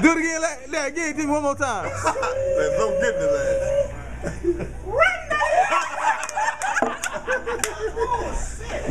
Do it again, like, like, give it me one more time. Let's go get his ass. Oh, shit.